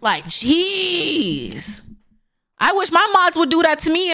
Like, jeez. I wish my mods would do that to me